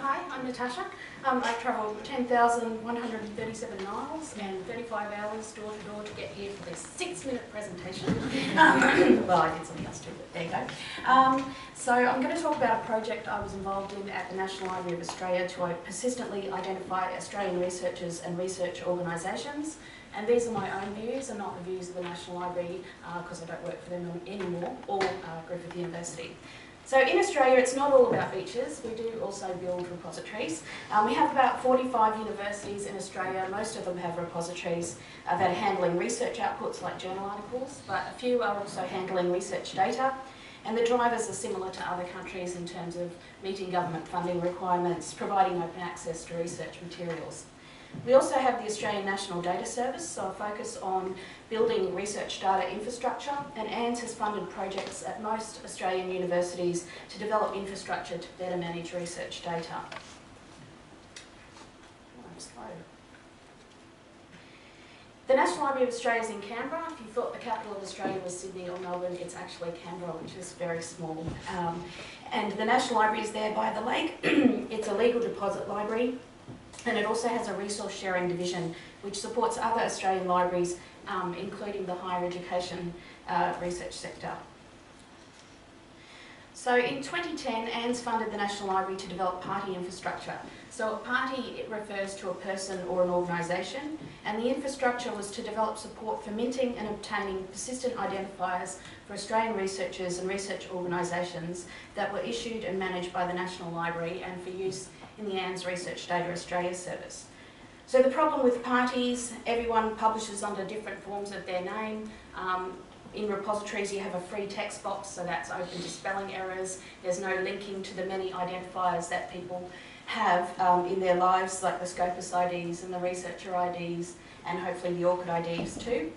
hi, I'm Natasha. Um, I've travelled 10,137 miles and 35 hours door to door to get here for this six minute presentation. Um, well, I did something else too, but there you go. Um, so I'm going to talk about a project I was involved in at the National Library of Australia to persistently identify Australian researchers and research organisations. And these are my own views and not the views of the National Library because uh, I don't work for them anymore or uh, Griffith University. So in Australia, it's not all about beaches. We do also build repositories. Um, we have about 45 universities in Australia. Most of them have repositories uh, that are handling research outputs like journal articles, but a few are also handling research data. And the drivers are similar to other countries in terms of meeting government funding requirements, providing open access to research materials. We also have the Australian National Data Service, so a focus on building research data infrastructure, and ANDS has funded projects at most Australian universities to develop infrastructure to better manage research data. The National Library of Australia is in Canberra. If you thought the capital of Australia was Sydney or Melbourne, it's actually Canberra, which is very small. Um, and the National Library is there by the lake. it's a legal deposit library and it also has a resource sharing division which supports other Australian libraries, um, including the higher education uh, research sector. So in 2010, ANDS funded the National Library to develop party infrastructure. So a party refers to a person or an organisation, and the infrastructure was to develop support for minting and obtaining persistent identifiers for Australian researchers and research organisations that were issued and managed by the National Library and for use in the ANDS Research Data Australia service. So the problem with parties, everyone publishes under different forms of their name. Um, in repositories you have a free text box, so that's open to spelling errors. There's no linking to the many identifiers that people have um, in their lives, like the Scopus IDs and the researcher IDs, and hopefully the ORCID IDs too.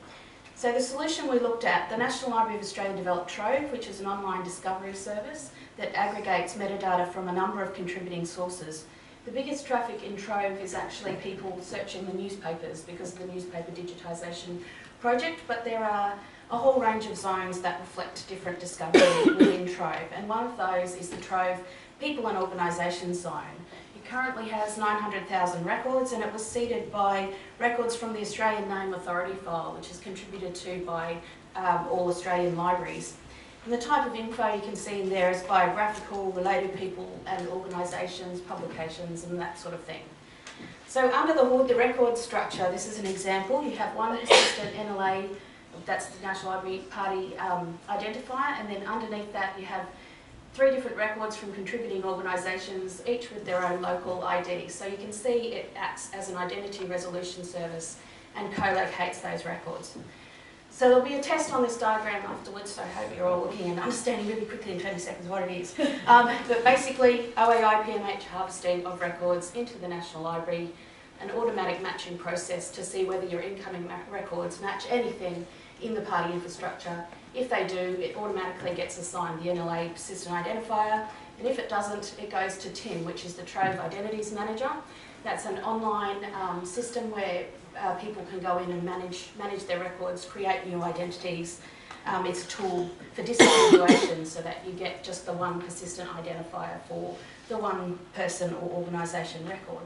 So the solution we looked at, the National Library of Australia developed Trove, which is an online discovery service that aggregates metadata from a number of contributing sources. The biggest traffic in Trove is actually people searching the newspapers because of the newspaper digitisation project, but there are a whole range of zones that reflect different discovery within Trove, and one of those is the Trove People and Organisations Zone. Currently has 900,000 records and it was seeded by records from the Australian Name Authority file, which is contributed to by um, all Australian libraries. And the type of info you can see in there is biographical, related people and organisations, publications and that sort of thing. So under the hood, the record structure, this is an example. You have one persistent NLA, that's the National Library Party um, identifier, and then underneath that you have three different records from contributing organisations, each with their own local ID. So you can see it acts as an identity resolution service and co-locates those records. So there'll be a test on this diagram afterwards, so I hope you're all looking and understanding really quickly in 20 seconds what it is. Um, but basically, OAI PMH harvesting of records into the National Library, an automatic matching process to see whether your incoming records match anything in the party infrastructure. If they do, it automatically gets assigned the NLA persistent identifier, and if it doesn't, it goes to TIM, which is the Trove Identities Manager. That's an online um, system where uh, people can go in and manage, manage their records, create new identities. Um, it's a tool for disambiguation so that you get just the one persistent identifier for the one person or organisation record.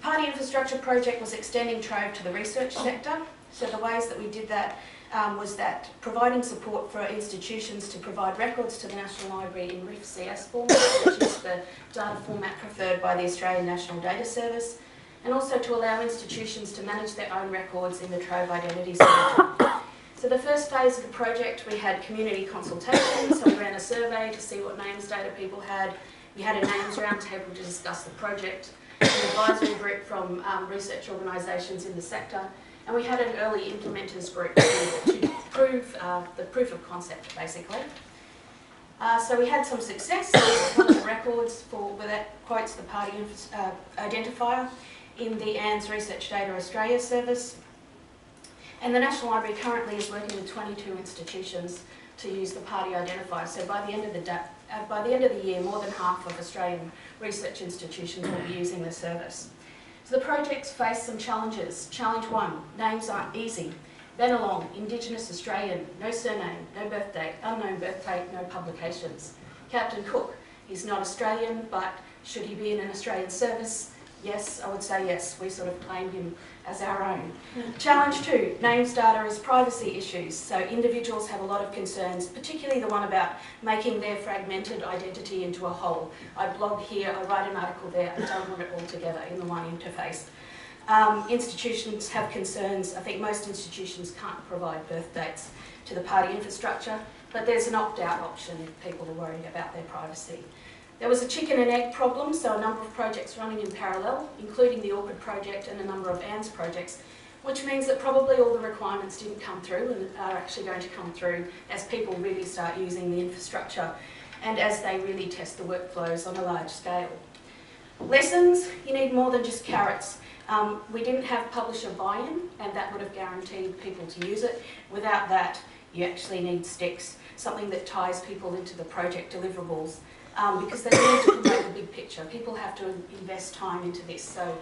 The Party Infrastructure Project was extending Trove to the research sector. So the ways that we did that um, was that providing support for institutions to provide records to the National Library in RIF CS format, which is the data format preferred by the Australian National Data Service, and also to allow institutions to manage their own records in the Trove Identity Centre. So the first phase of the project, we had community consultation, so we ran a survey to see what names data people had. We had a names roundtable to discuss the project, an advisory group from um, research organisations in the sector, and we had an early implementers group to, to prove uh, the proof of concept, basically. Uh, so we had some success. The records for where that quotes the party uh, identifier in the ANDS Research Data Australia service. And the National Library currently is working with 22 institutions to use the party identifier. So by the end of the, uh, by the, end of the year, more than half of Australian research institutions will be using the service. So the projects face some challenges. Challenge one, names aren't easy. Bennelong, Indigenous Australian, no surname, no birth date, unknown birth date, no publications. Captain Cook, He's not Australian, but should he be in an Australian service? Yes, I would say yes. We sort of claim him as our own. Challenge two, names data is privacy issues. So individuals have a lot of concerns, particularly the one about making their fragmented identity into a whole. I blog here, I write an article there, I don't want it all together in the one interface. Um, institutions have concerns. I think most institutions can't provide birth dates to the party infrastructure, but there's an opt-out option if people are worried about their privacy. There was a chicken and egg problem, so a number of projects running in parallel, including the ORCID project and a number of ANDS projects, which means that probably all the requirements didn't come through and are actually going to come through as people really start using the infrastructure and as they really test the workflows on a large scale. Lessons, you need more than just carrots. Um, we didn't have publisher buy-in and that would have guaranteed people to use it. Without that, you actually need sticks, something that ties people into the project deliverables um, because they need to promote the big picture. People have to invest time into this, so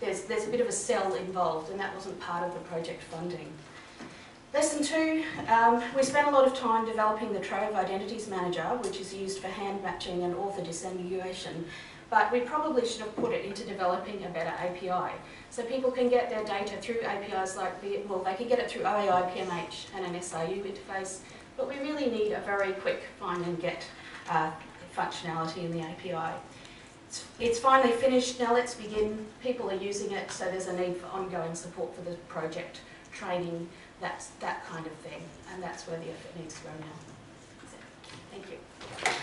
there's, there's a bit of a sell involved and that wasn't part of the project funding. Lesson two, um, we spent a lot of time developing the Trove Identities Manager, which is used for hand matching and author disambiguation, but we probably should have put it into developing a better API. So people can get their data through APIs like, the, well, they can get it through OAI, PMH and an SIU interface, but we really need a very quick find and get uh, functionality in the API. It's, it's finally finished, now let's begin. People are using it, so there's a need for ongoing support for the project, training, that's that kind of thing, and that's where the effort needs to go now. Thank you.